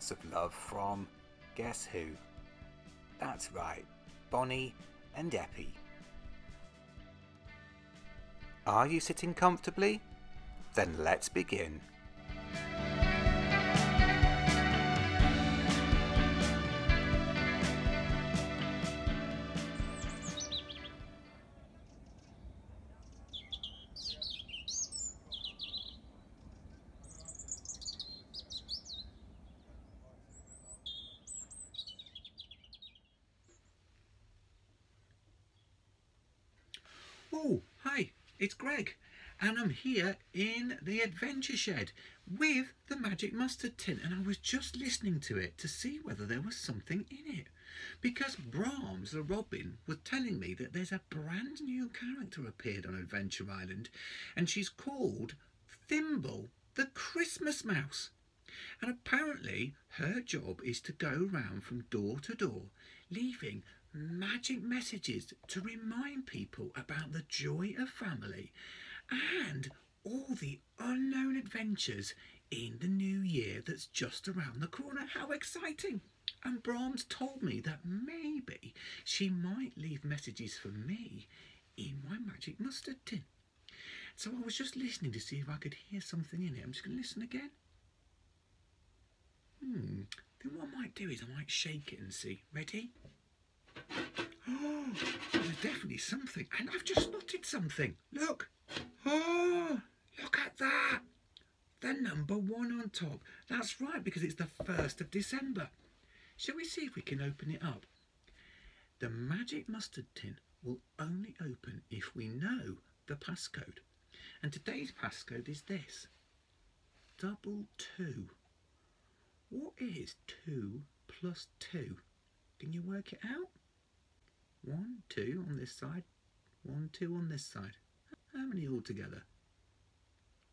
lots of love from, guess who? That's right, Bonnie and Eppie. Are you sitting comfortably? Then let's begin. Oh, hi, it's Greg, and I'm here in the Adventure Shed with the Magic Mustard Tin, and I was just listening to it to see whether there was something in it. Because Brahms, the Robin, was telling me that there's a brand new character appeared on Adventure Island, and she's called Thimble the Christmas Mouse. And apparently, her job is to go round from door to door, leaving magic messages to remind people about the joy of family and all the unknown adventures in the new year that's just around the corner. How exciting! And Brahms told me that maybe she might leave messages for me in my magic mustard tin. So I was just listening to see if I could hear something in it. I'm just going to listen again. Hmm. Then what I might do is I might shake it and see. Ready? Oh, there's definitely something. And I've just spotted something. Look. Oh, look at that. The number one on top. That's right, because it's the 1st of December. Shall we see if we can open it up? The magic mustard tin will only open if we know the passcode. And today's passcode is this. Double two. What is two plus two? Can you work it out? One, two on this side, one, two on this side. How many altogether?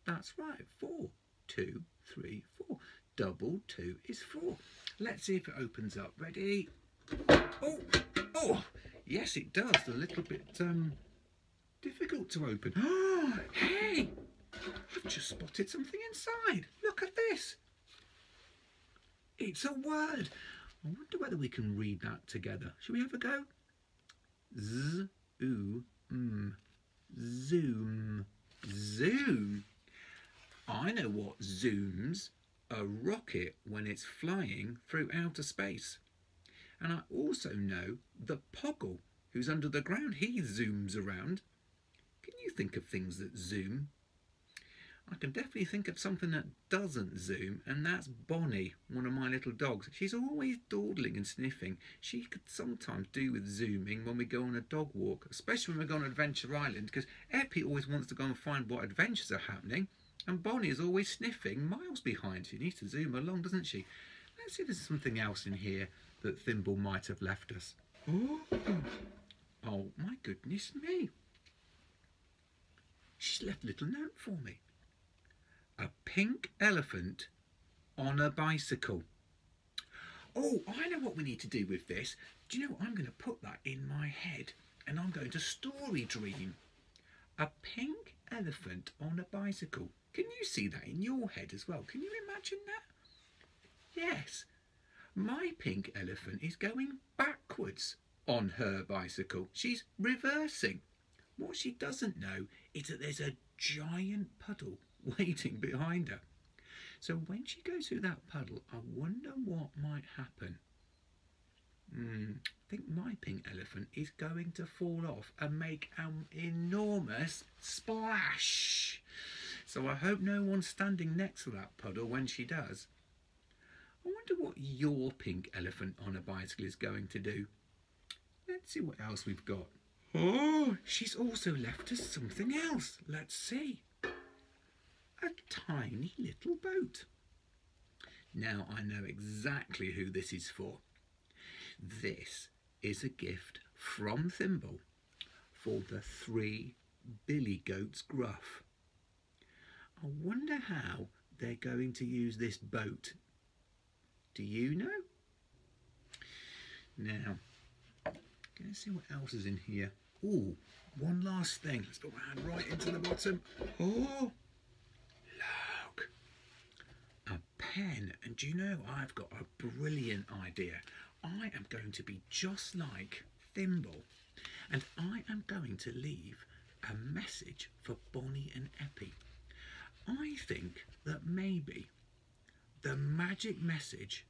That's right, four. Two, three, four. Double two is four. Let's see if it opens up. Ready? Oh, oh, yes it does. A little bit um difficult to open. Oh, hey, I've just spotted something inside. Look at this. It's a word. I wonder whether we can read that together. Shall we have a go? Z, zoom, zoom. I know what zooms a rocket when it's flying through outer space. And I also know the Poggle, who's under the ground. He zooms around. Can you think of things that zoom? I can definitely think of something that doesn't zoom, and that's Bonnie, one of my little dogs. She's always dawdling and sniffing. She could sometimes do with zooming when we go on a dog walk, especially when we go on Adventure Island, because Eppie always wants to go and find what adventures are happening, and Bonnie is always sniffing miles behind. She needs to zoom along, doesn't she? Let's see if there's something else in here that Thimble might have left us. Oh, oh my goodness me. She's left a little note for me a pink elephant on a bicycle. Oh, I know what we need to do with this. Do you know what? I'm going to put that in my head and I'm going to story dream. A pink elephant on a bicycle. Can you see that in your head as well? Can you imagine that? Yes. My pink elephant is going backwards on her bicycle. She's reversing. What she doesn't know is that there's a giant puddle waiting behind her. So when she goes through that puddle, I wonder what might happen. Mm, I think my pink elephant is going to fall off and make an enormous splash. So I hope no one's standing next to that puddle when she does. I wonder what your pink elephant on a bicycle is going to do. Let's see what else we've got. Oh, she's also left us something else. Let's see a tiny little boat. Now I know exactly who this is for. This is a gift from Thimble for the three billy goats gruff. I wonder how they're going to use this boat. Do you know? Now, let's see what else is in here. Oh, one last thing. Let's put my hand right into the bottom. Oh, pen. And do you know, I've got a brilliant idea. I am going to be just like Thimble. And I am going to leave a message for Bonnie and Eppie. I think that maybe the magic message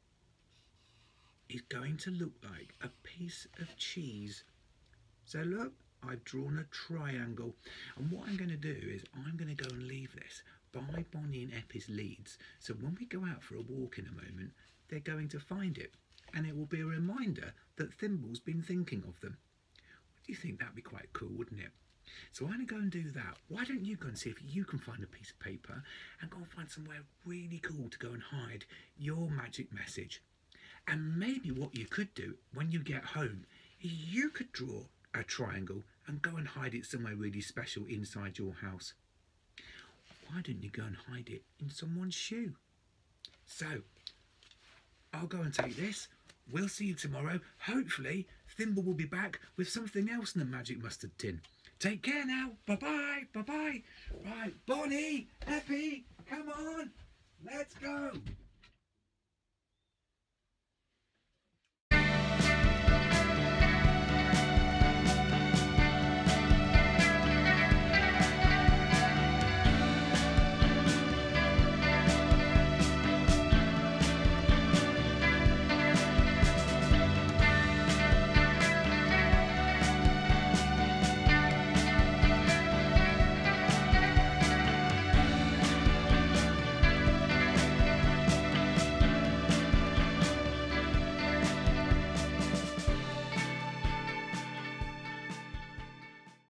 is going to look like a piece of cheese. So look, I've drawn a triangle. And what I'm going to do is I'm going to go and leave this by Bonnie and Eppie's leads. So when we go out for a walk in a moment, they're going to find it. And it will be a reminder that Thimble's been thinking of them. Do you think that'd be quite cool, wouldn't it? So I'm going to go and do that. Why don't you go and see if you can find a piece of paper and go and find somewhere really cool to go and hide your magic message. And maybe what you could do when you get home is you could draw a triangle and go and hide it somewhere really special inside your house. Why didn't you go and hide it in someone's shoe? So, I'll go and take this. We'll see you tomorrow. Hopefully, Thimble will be back with something else in the magic mustard tin. Take care now. Bye-bye. Bye-bye. Right, Bonnie, Eppie, come on. Let's go.